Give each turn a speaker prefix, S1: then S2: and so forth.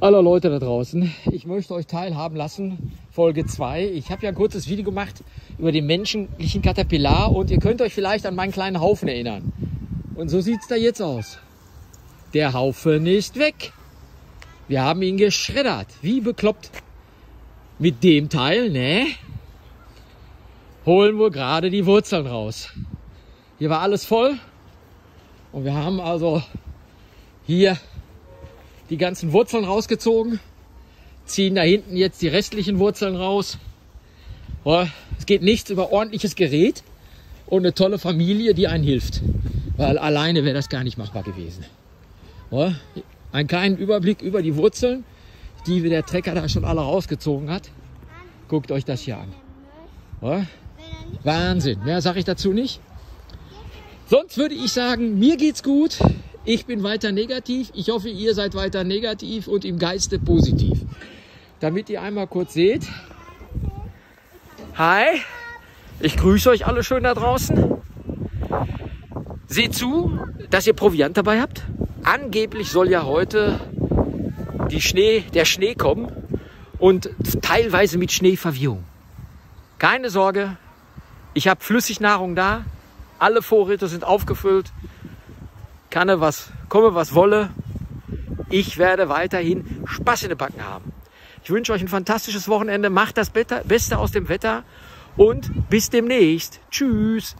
S1: aller Leute da draußen. Ich möchte euch teilhaben lassen, Folge 2. Ich habe ja ein kurzes Video gemacht über den menschlichen Caterpillar und ihr könnt euch vielleicht an meinen kleinen Haufen erinnern. Und so sieht es da jetzt aus. Der Haufen ist weg. Wir haben ihn geschreddert. Wie bekloppt. Mit dem Teil, ne? Holen wir gerade die Wurzeln raus. Hier war alles voll. Und wir haben also hier die ganzen Wurzeln rausgezogen, ziehen da hinten jetzt die restlichen Wurzeln raus. Es geht nichts über ordentliches Gerät und eine tolle Familie, die einen hilft. Weil alleine wäre das gar nicht machbar gewesen. Einen kleinen Überblick über die Wurzeln, die der Trecker da schon alle rausgezogen hat. Guckt euch das hier an. Wahnsinn. Mehr sage ich dazu nicht. Sonst würde ich sagen, mir geht's gut. Ich bin weiter negativ. Ich hoffe, ihr seid weiter negativ und im Geiste positiv. Damit ihr einmal kurz seht. Hi, ich grüße euch alle schön da draußen. Seht zu, dass ihr Proviant dabei habt. Angeblich soll ja heute die Schnee, der Schnee kommen und teilweise mit Schneeverwirrung. Keine Sorge, ich habe Flüssignahrung da. Alle Vorräte sind aufgefüllt kanne was, komme was wolle. Ich werde weiterhin Spaß in den Backen haben. Ich wünsche euch ein fantastisches Wochenende. Macht das Beste aus dem Wetter und bis demnächst. Tschüss.